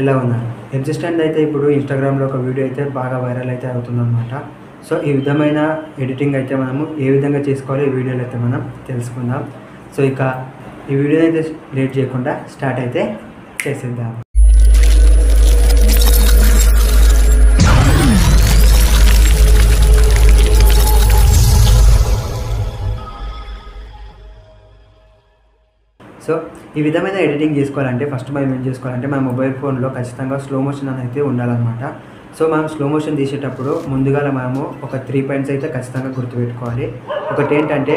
ఎలా ఉన్నారు? ఎగ్జిస్టెంట్ అయితే ఇప్పుడు ఇన్స్టాగ్రామ్లో ఒక వీడియో అయితే బాగా వైరల్ అయితే అవుతుందన్నమాట. సో ఈ విధమైన ఎడిటింగ్ అయితే మనము ఏ విధంగా చేసుకోవాలో ఈ వీడియోలో అయితే మనం తెలుసుకుందాం. సో ఇక ఈ వీడియో అయితే లేట్ చేయకుండా స్టార్ట్ అయితే చేసేద్దాం. సో ఈ విధమైన ఎడిటింగ్ చేసుకోవాలంటే ఫస్ట్ మనం ఏం చేసుకోవాలంటే మన మొబైల్ ఫోన్లో ఖచ్చితంగా స్లో మోషన్ అయితే ఉండాలన్నమాట. సో మనం స్లో మోషన్ తీసేటప్పుడు ముందుగా మనము ఒక త్రీ పాయింట్స్ అయితే ఖచ్చితంగా గుర్తుపెట్టుకోవాలి. ఒకటి ఏంటంటే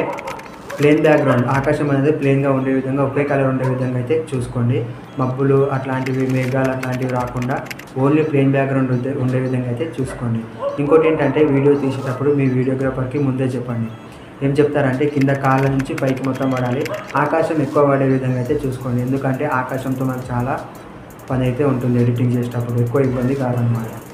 ప్లేన్ బ్యాక్గ్రౌండ్ ఆకాశం అనేది ప్లేన్గా ఉండే విధంగా ఒకే కలర్ ఉండే విధంగా అయితే చూసుకోండి. మబ్బులు అట్లాంటివి మేఘాలు అట్లాంటివి రాకుండా ఓన్లీ ప్లేన్ బ్యాక్గ్రౌండ్ ఉండే విధంగా అయితే చూసుకోండి. ఇంకోటి ఏంటంటే వీడియో తీసేటప్పుడు మీ వీడియోగ్రాఫర్కి ముందే చెప్పండి. ఏం చెప్తారంటే కింద కాళ్ళ నుంచి పైకి మొత్తం పడాలి. ఆకాశం ఎక్కువ పడే విధంగా అయితే చూసుకోండి. ఎందుకంటే ఆకాశంతో మనకు చాలా పని అయితే ఉంటుంది. ఎడిటింగ్ చేసేటప్పుడు ఎక్కువ ఇబ్బంది కాదనమాట.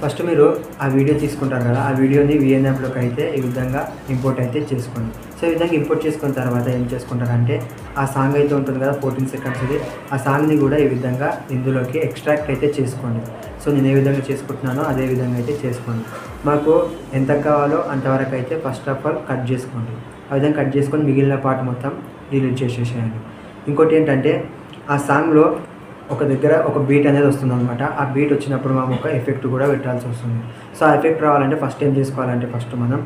ఫస్ట్ మీరు ఆ వీడియో తీసుకుంటారు కదా ఆ వీడియోని విఎన్ యాప్లోకి అయితే ఈ విధంగా ఇంపోర్ట్ అయితే చేసుకోండి. సో ఈ విధంగా ఇంపోర్ట్ చేసుకున్న తర్వాత ఏం చేసుకుంటారంటే ఆ సాంగ్ అయితే ఉంటుంది కదా ఫోర్టీన్ సెకండ్స్ ఇది ఆ సాంగ్ని కూడా ఈ విధంగా ఇందులోకి ఎక్స్ట్రాక్ట్ అయితే చేసుకోండి. సో నేను ఏ విధంగా చేసుకుంటున్నానో అదే విధంగా అయితే చేసుకోండి. మాకు ఎంత కావాలో అంతవరకు అయితే ఫస్ట్ ఆఫ్ ఆల్ కట్ చేసుకోండి. ఆ విధంగా కట్ చేసుకొని మిగిలిన పార్ట్ మొత్తం డిలీట్ చేసేసేయండి. ఇంకోటి ఏంటంటే ఆ సాంగ్లో ఒక దగ్గర ఒక బీట్ అనేది వస్తుంది అనమాట ఆ బీట్ వచ్చినప్పుడు మనం ఒక ఎఫెక్ట్ కూడా పెట్టాల్సి వస్తుంది. సో ఆ ఎఫెక్ట్ రావాలంటే ఫస్ట్ ఏం చేసుకోవాలంటే ఫస్ట్ మనం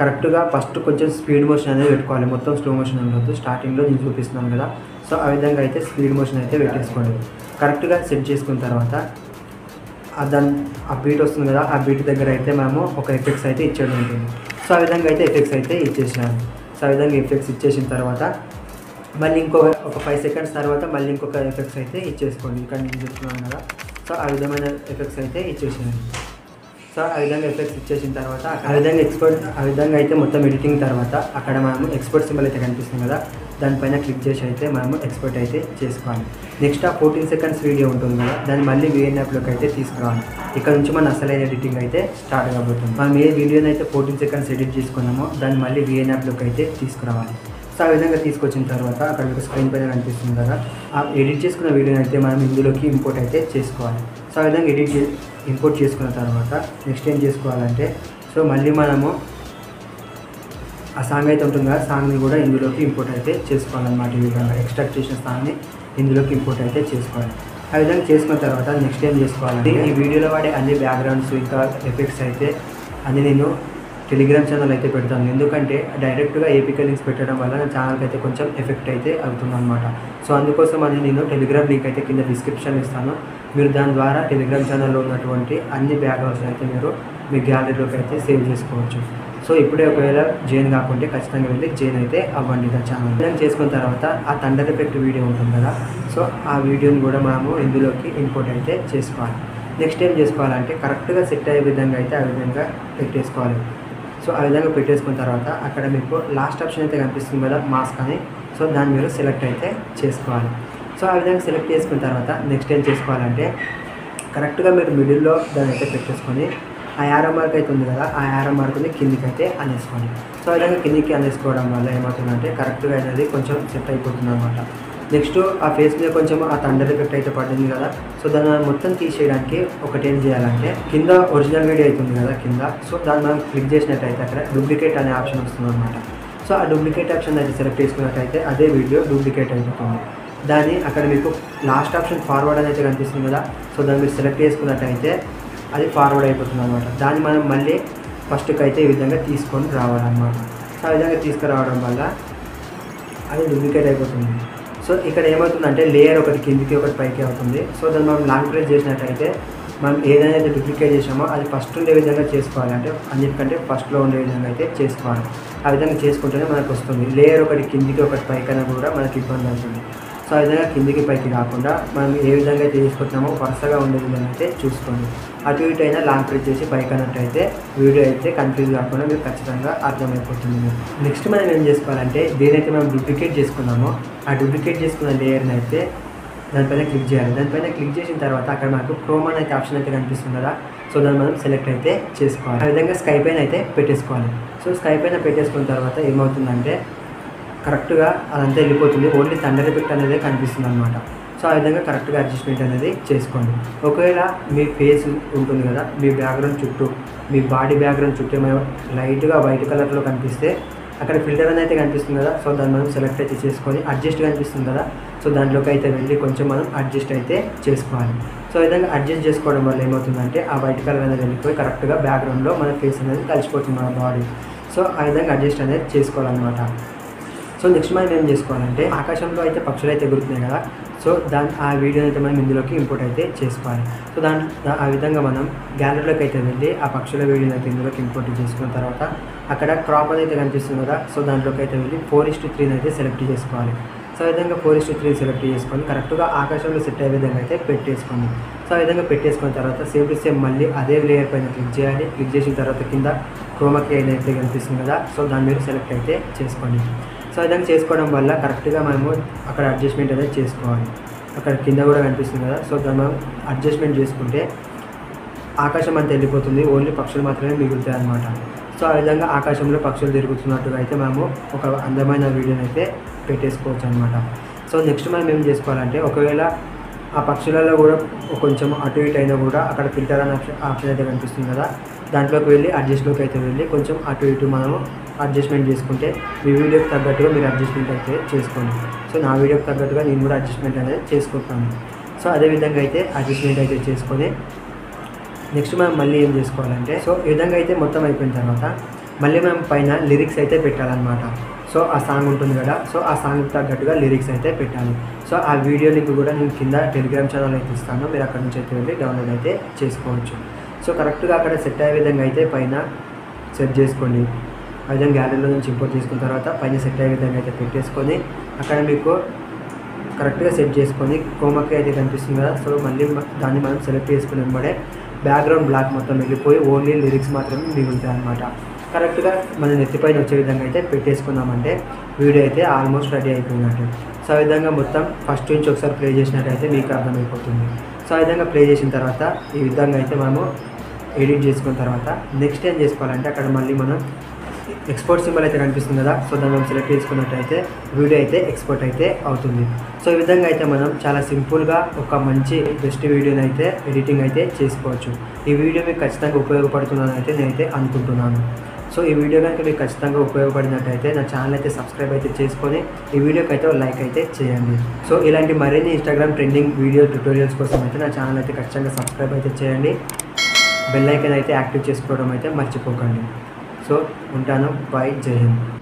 కరెక్ట్గా ఫస్ట్ కొంచెం స్పీడ్ మోషన్ అనేది పెట్టుకోవాలి. మొత్తం స్లో మోషన్ ఉండదు స్టార్టింగ్లో నేను చూపిస్తున్నాను కదా. సో ఆ విధంగా అయితే స్పీడ్ మోషన్ అయితే పెట్టేసుకోండి. కరెక్ట్గా సెట్ చేసుకున్న తర్వాత దాని ఆ బీట్ వస్తుంది కదా ఆ బీట్ దగ్గర అయితే మనము ఒక ఎఫెక్ట్స్ అయితే ఇచ్చేది ఉంటుంది సో ఆ విధంగా అయితే ఎఫెక్ట్స్ అయితే ఇచ్చేసాను సో ఆ విధంగా ఎఫెక్ట్స్ ఇచ్చేసిన తర్వాత మళ్ళీ ఇంకో ఒక ఫైవ్ సెకండ్స్ తర్వాత మళ్ళీ ఇంకొక ఎఫెక్ట్స్ అయితే ఇచ్చేసుకోండి. ఇక్కడ నేను చెప్తున్నాను కదా. సో ఆ విధమైన ఎఫెక్ట్స్ అయితే ఇచ్చేసేయండి. సో ఆ విధంగా ఎఫెక్ట్స్ ఇచ్చేసిన తర్వాత ఆ విధంగా ఎక్స్పర్ట్ ఆ విధంగా అయితే మొత్తం ఎడిటింగ్ తర్వాత అక్కడ మనము ఎక్స్పోర్ట్ సింబల్ అయితే కనిపిస్తుంది కదా. దానిపైన క్లిక్ చేసి అయితే మనము ఎక్స్పర్ట్ అయితే చేసుకోవాలి. నెక్స్ట్ ఆ ఫోర్టీన్ సెకండ్స్ వీడియో ఉంటుంది కదా. దాన్ని మళ్ళీ విఎన్ యాప్లోకి అయితే తీసుకురావాలి. ఇక్కడ నుంచి మన అసలైన ఎడిటింగ్ అయితే స్టార్ట్ కాబోతుంది. మనం ఏ వీడియోని అయితే ఫోర్టీన్ సెకండ్స్ ఎడిట్ చేసుకున్నామో దాన్ని మళ్ళీ విఎన్ యాప్లోకి అయితే తీసుకురావాలి. సో ఆ విధంగా తీసుకొచ్చిన తర్వాత అక్కడ మీకు స్క్రీన్ పైన కనిపిస్తుంది కదా ఆ ఎడిట్ చేసుకున్న వీడియోని అయితే మనం ఇందులోకి ఇంపోర్ట్ అయితే చేసుకోవాలి. సో ఆ విధంగా ఎడిట్ ఇంపోర్ట్ చేసుకున్న తర్వాత నెక్స్ట్ ఏం చేసుకోవాలంటే సో మళ్ళీ మనము ఆ సాంగ్ అయితే ఉంటుంది కదా సాంగ్ని కూడా ఇందులోకి ఇంపోర్ట్ అయితే చేసుకోవాలన్నమాట ఈ విధంగా. ఎక్స్ట్రాక్ట్ చేసిన సాంగ్ని ఇందులోకి ఇంపోర్ట్ అయితే చేసుకోవాలి. ఆ విధంగా చేసుకున్న తర్వాత నెక్స్ట్ ఏం చేసుకోవాలంటే ఈ వీడియోలో వాడే అన్ని బ్యాక్గ్రౌండ్స్ ఇంకా ఎఫెక్ట్స్ అయితే అన్ని నేను టెలిగ్రామ్ ఛానల్ అయితే పెడతాను. ఎందుకంటే డైరెక్ట్గా ఏపీకే లింక్స్ పెట్టడం వల్ల నా ఛానల్కి అయితే కొంచెం ఎఫెక్ట్ అయితే అవుతుంది అనమాట సో అందుకోసం అది నేను టెలిగ్రామ్ లింక్ అయితే కింద డిస్క్రిప్షన్ ఇస్తాను. మీరు దాని ద్వారా టెలిగ్రామ్ ఛానల్లో ఉన్నటువంటి అన్ని బ్యాక్గ్రౌండ్స్ అయితే మీరు మీ గ్యాలరీలోకి అయితే సేవ్ చేసుకోవచ్చు. సో ఇప్పుడే ఒకవేళ జైన్ కాకుంటే ఖచ్చితంగా వెళ్ళి జైన్ అయితే అవ్వండి నా ఛానల్. జైన్ చేసుకున్న తర్వాత ఆ థండర్ ఎఫెక్ట్ వీడియో ఉంటుంది కదా సో ఆ వీడియోని కూడా మనము ఇందులోకి ఇంపోర్ట్ అయితే చేసుకోవాలి. నెక్స్ట్ ఏం చేసుకోవాలంటే కరెక్ట్గా సెట్ అయ్యే విధంగా అయితే ఆ విధంగా పెట్టేసుకోవాలి. సో ఆ విధంగా పెట్టేసుకున్న తర్వాత అక్కడ మీకు లాస్ట్ ఆప్షన్ అయితే కనిపిస్తుంది కదా మాస్క్ అని. సో దాన్ని మీరు సెలెక్ట్ అయితే చేసుకోవాలి. సో ఆ విధంగా సెలెక్ట్ చేసుకున్న తర్వాత నెక్స్ట్ ఏం చేసుకోవాలంటే కరెక్ట్గా మీరు మిడిల్లో దాన్ని అయితే పెట్టేసుకొని ఆ యారో మార్క్ అయితే ఉంది కదా ఆ యారో మార్క్ని కిందికి అయితే అనేసుకోండి. సో ఆ విధంగా కిందికి అనేసుకోవడం వల్ల ఏమవుతుందంటే కరెక్ట్గా అనేది కొంచెం సెట్ అయిపోతుంది అనమాట నెక్స్ట్ ఆ ఫేస్ మీద కొంచెం ఆ థండర్ ఎఫెక్ట్ అయితే పడింది కదా. సో దాన్ని మొత్తం తీసేయడానికి ఒకటి ఏం చేయాలంటే కింద ఒరిజినల్ వీడియో అవుతుంది కదా కింద. సో దాన్ని మనం క్లిక్ చేసినట్టయితే అక్కడ డూప్లికేట్ అనే ఆప్షన్ వస్తుంది అనమాట సో ఆ డూప్లికేట్ ఆప్షన్ అయితే సెలెక్ట్ చేసుకున్నట్టయితే అదే వీడియో డూప్లికేట్ అయిపోతుంది. దాన్ని అక్కడ మీకు లాస్ట్ ఆప్షన్ ఫార్వర్డ్ అని అయితే కనిపిస్తుంది కదా. సో దాన్ని మీరు సెలెక్ట్ చేసుకున్నట్టయితే అది ఫార్వర్డ్ అయిపోతుంది అనమాట దాన్ని మనం మళ్ళీ ఫస్ట్కి అయితే ఈ విధంగా తీసుకొని రావాలన్నమాట. సో ఆ విధంగా తీసుకురావడం వల్ల అది డూప్లికేట్ అయిపోతుంది. సో ఇక్కడ ఏమవుతుందంటే లేయర్ ఒకటి కిందికి ఒకటి పైకి అవుతుంది. సో దాన్ని మనం లాంగ్ ప్రెస్ చేసినట్టయితే మనం ఏదైనా డూప్లికేట్ చేసామో అది ఫస్ట్ ఉండే విధంగా చేసుకోవాలి. అంటే అన్నిటికంటే ఫస్ట్లో ఉండే విధంగా అయితే చేసుకోవాలి. ఆ విధంగా చేసుకుంటేనే మనకు వస్తుంది. లేయర్ ఒకటి కిందికి ఒకటి పైకైనా కూడా మనకి ఇబ్బంది అవుతుంది. సో విధంగా కిందికి పైకి కాకుండా మనం ఏ విధంగా అయితే తీసుకుంటున్నామో వరుసగా ఉండే విధంగా అయితే చూసుకోండి. అటు ఇటు అయినా లాంగ్ ప్రెస్ చేసి పైకి అన్నట్టయితే వీడియో అయితే కన్ఫ్యూజ్ కాకుండా మీకు ఖచ్చితంగా అర్థమైపోతుంది. నెక్స్ట్ మనం ఏం చేసుకోవాలంటే దేనైతే మనం డూప్లికేట్ చేసుకున్నామో ఆ డూప్లికేట్ చేసుకున్న లేయర్ని అయితే దానిపైన క్లిక్ చేయాలి. దానిపైన క్లిక్ చేసిన తర్వాత అక్కడ మనకు క్రోమ్ అని అయితే ఆప్షన్ అయితే కనిపిస్తుంది కదా. సో దాన్ని మనం సెలెక్ట్ అయితే చేసుకోవాలి. ఆ విధంగా స్కై పైన అయితే పెట్టేసుకోవాలి. సో స్కై పైన పెట్టేసుకున్న తర్వాత ఏమవుతుందంటే కరెక్ట్గా అదంతా వెళ్ళిపోతుంది. ఓన్లీ థండర్ ఎఫెక్ట్ అనేది కనిపిస్తుంది అనమాట సో ఆ విధంగా కరెక్ట్గా అడ్జస్ట్మెంట్ అనేది చేసుకోండి. ఒకవేళ మీ ఫేస్ ఉంటుంది కదా మీ బ్యాక్గ్రౌండ్ చుట్టూ మీ బాడీ బ్యాక్గ్రౌండ్ చుట్టూ ఏమైనా లైట్గా వైట్ కలర్లో కనిపిస్తే అక్కడ ఫిల్టర్ అనేది అయితే కనిపిస్తుంది కదా సో దాన్ని మనం సెలెక్ట్ అయితే చేసుకొని అడ్జస్ట్ కనిపిస్తుంది కదా సో దాంట్లోకి అయితే వెళ్ళి కొంచెం మనం అడ్జస్ట్ అయితే చేసుకోవాలి. సో ఈ విధంగా అడ్జస్ట్ చేసుకోవడం వల్ల ఏమవుతుందంటే ఆ వైట్ కలర్ అనేది వెళ్ళిపోయి కరెక్ట్గా బ్యాక్గ్రౌండ్లో మన ఫేస్ అనేది కలిసిపోతుంది మన బాడీ. సో ఆ విధంగా అడ్జస్ట్ అనేది చేసుకోవాలన్నమాట. సో నెక్స్ట్ మనం ఏం చేసుకోవాలంటే ఆకాశంలో అయితే పక్షులు అయితే ఎగురుతున్నాయి కదా. సో దాని ఆ వీడియోని అయితే మనం ఇందులోకి ఇంపోర్ట్ అయితే చేసుకోవాలి. సో దాని ఆ విధంగా మనం గ్యాలరీలోకి అయితే వెళ్ళి ఆ పక్షుల వీడియోని అయితే ఇందులోకి ఇంపోర్ట్ చేసుకున్న తర్వాత అక్కడ క్రాప్ అయితే కనిపిస్తుంది కదా. సో దాంట్లోకి అయితే వెళ్ళి ఫోర్ ఇస్ టు త్రీని అయితే సెలెక్ట్ చేసుకోవాలి. సో ఆ విధంగా four is to three select చేసుకొని కరెక్ట్గా ఆకాశంలో సెట్ అయ్యే విధంగా అయితే పెట్టేసుకోండి. సో ఆ విధంగా పెట్టేసుకున్న తర్వాత సేమ్ టు సేమ్ మళ్ళీ అదే లేయర్ పైన క్లిక్ చేయాలి. క్లిక్ చేసిన తర్వాత కింద క్రోమకి అయితే కనిపిస్తుంది కదా. సో దాని మీద సెలెక్ట్ అయితే చేసుకోండి. సో అదని చేసుకోవడం వల్ల కరెక్ట్గా మనము అక్కడ అడ్జస్ట్మెంట్ అనేది చేసుకోవాలి. అక్కడ కింద కూడా కనిపిస్తుంది కదా. సో దాన్ని మనం అడ్జస్ట్మెంట్ చేసుకుంటే ఆకాశం అంతా వెళ్ళిపోతుంది. ఓన్లీ పక్షులు మాత్రమే మిగులుతాయి అన్నమాట. సో ఆ విధంగా ఆకాశంలో పక్షులు తిరుగుతున్నట్టుగా అయితే మనము ఒక అందమైన వీడియోని అయితే పెట్టేసుకోవచ్చు అనమాట సో నెక్స్ట్ మనం ఏం చేసుకోవాలంటే ఒకవేళ ఆ పక్షులలో కూడా కొంచెం అటు ఇటు అయినా కూడా అక్కడ ఫిల్టర్ అనే ఆప్షన్ ఆప్షన్ అయితే కనిపిస్తుంది కదా. దాంట్లోకి వెళ్ళి అడ్జస్ట్లోకి అయితే వెళ్ళి కొంచెం అటు ఇటు మనము అడ్జస్ట్మెంట్ చేసుకుంటే మీ వీడియోకి తగ్గట్టుగా మీరు అడ్జస్ట్మెంట్ అయితే చేసుకోండి. సో నా వీడియోకి తగ్గట్టుగా నేను కూడా అడ్జస్ట్మెంట్ అనేది చేసుకుంటాను. సో అదే విధంగా అయితే అడ్జస్ట్మెంట్ అయితే చేసుకొని నెక్స్ట్ మనం మళ్ళీ ఏం చేసుకోవాలంటే సో ఈ విధంగా అయితే మొత్తం అయిపోయిన తర్వాత మళ్ళీ మనం పైన లిరిక్స్ అయితే పెట్టాలన్నమాట. సో ఆ సాంగ్ ఉంటుంది కదా సో ఆ సాంగ్ తగ్గట్టుగా లిరిక్స్ అయితే పెట్టాలి. సో ఆ వీడియో లింక్ కూడా నేను కింద టెలిగ్రామ్ ఛానల్ అయితే ఇస్తాను. మీరు అక్కడ నుంచి అయితే వెళ్ళి డౌన్లోడ్ అయితే చేసుకోవచ్చు. సో కరెక్ట్గా అక్కడ సెట్ అయ్యే విధంగా అయితే పైన సెట్ చేసుకోండి ఆ విధంగా గ్యాలరీలో నుంచి ఇంపోర్ట్ చేసుకున్న తర్వాత పైన సెట్ అయ్యే విధంగా అయితే పెట్టేసుకొని అక్కడ మీకు కరెక్ట్గా సెట్ చేసుకొని కోమకి అయితే కనిపిస్తుంది కదా సో మళ్ళీ దాన్ని మనం సెలెక్ట్ చేసుకుని వెంబడే బ్యాక్గ్రౌండ్ బ్లాక్ మొత్తం వెళ్ళిపోయి ఓన్లీ లిరిక్స్ మాత్రమే మిగులుతాయి అనమాట కరెక్ట్గా మన నెత్తిపైన వచ్చే విధంగా అయితే పెట్టేసుకున్నామంటే వీడియో అయితే ఆల్మోస్ట్ రెడీ అయిపోయినట్టు. సో ఆ విధంగా మొత్తం ఫస్ట్ నుంచి ఒకసారి ప్లే చేసినట్టయితే మీకు అర్థమైపోతుంది. సో ఆ విధంగా ప్లే చేసిన తర్వాత ఈ విధంగా అయితే మనము ఎడిట్ చేసుకున్న తర్వాత నెక్స్ట్ ఏం చేసుకోవాలంటే అక్కడ మళ్ళీ మనం ఎక్స్పోర్ట్ సింబల్ అయితే కనిపిస్తుంది కదా సో దాన్ని మనం సెలెక్ట్ చేసుకున్నట్టయితే వీడియో అయితే ఎక్స్పోర్ట్ అయితే అవుతుంది. సో ఈ విధంగా అయితే మనం చాలా సింపుల్గా ఒక మంచి బెస్ట్ వీడియోని అయితే ఎడిటింగ్ అయితే చేసుకోవచ్చు. ఈ వీడియో మీకు ఖచ్చితంగా ఉపయోగపడుతుందని అయితే నేనైతే అనుకుంటున్నాను. సో ఈ వీడియో కనుక మీకు ఖచ్చితంగా ఉపయోగపడినట్టయితే నా ఛానల్ అయితే సబ్స్క్రైబ్ అయితే చేసుకొని ఈ వీడియోకి అయితే లైక్ అయితే చేయండి. సో ఇలాంటి మరిన్ని ఇన్స్టాగ్రామ్ ట్రెండింగ్ వీడియో ట్యూటోరియల్స్ కోసం అయితే నా ఛానల్ అయితే ఖచ్చితంగా సబ్స్క్రైబ్ అయితే చేయండి. బెల్ ఐకన్ అయితే యాక్టివ్ చేసుకోవడం అయితే మర్చిపోకండి. సో ఉంటాను. బాయ్ జై హింద్.